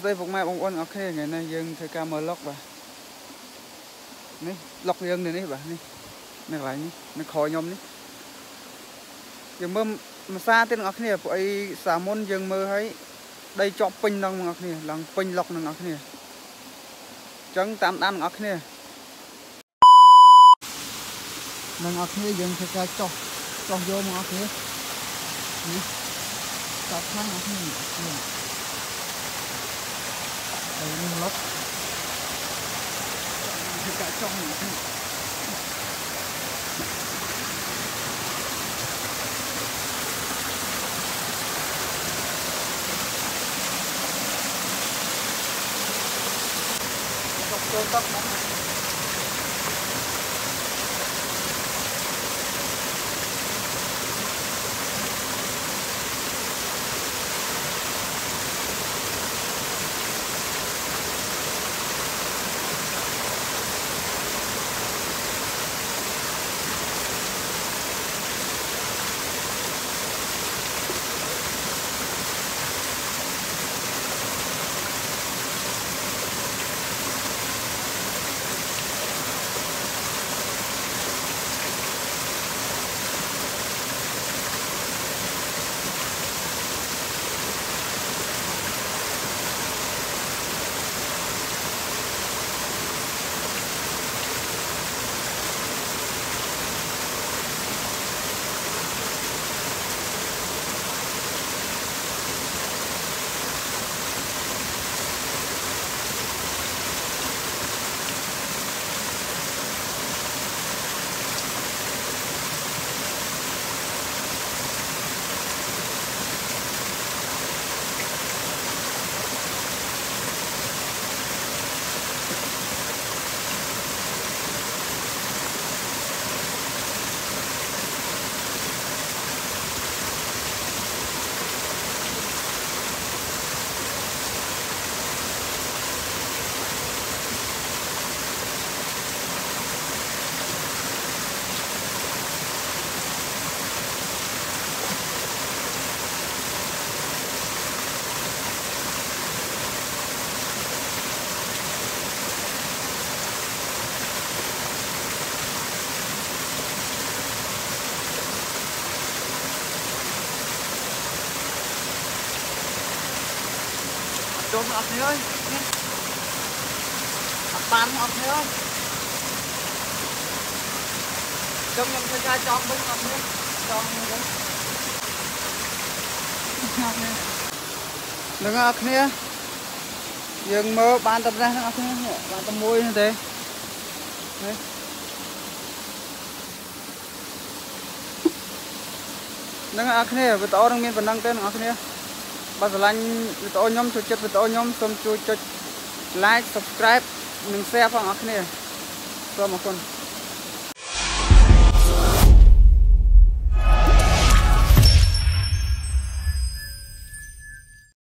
ស្តីពុកម៉ែបងប្អូនអរគ្នាថ្ងៃនេះយើងធ្វើការមើលលុកបាទនេះលុកយើងនេះបាទនេះនៅកន្លែងនេះនៅក្រោយខ្ញុំនេះយើងមើលមួយសាទៀតបងប្អូនគ្នាពួកអីសាមុនយើងមើលឲ្យដីជាប់ពេញដល់បងប្អូនគ្នាឡើងពេញលុកនឹងបងប្អូនគ្នាអញ្ចឹងតាមដានបងប្អូនគ្នានឹងបងប្អូនគ្នាយើងធ្វើការចោះចោះយកបងប្អូនគ្នានេះចាប់ខាងបងប្អូនគ្នា ហើយនឹងលុកធ្វើការចោះបងប្អូនគ្នាចូល ចូលមកអត់គ្នាអើយអត់បានអត់គ្នាអើយចុងខ្ញុំធ្វើការចង់វិញអត់គ្នាចង់វិញហ្នឹងអត់គ្នាយើងមើលបានតែប្រេះហ្នឹងអត់គ្នាបានតែមួយទេនេះហ្នឹងអត់គ្នាវីដេអូនឹងមានប៉ុណ្ណឹងទេអ្នកនរគ្នា បើស្រឡាញ់វីដេអូខ្ញុំចូលចិត្តវីដេអូខ្ញុំសូមជួយចុច like subscribe និង share ផងអ្នកនរគ្នាសូមអរគុណ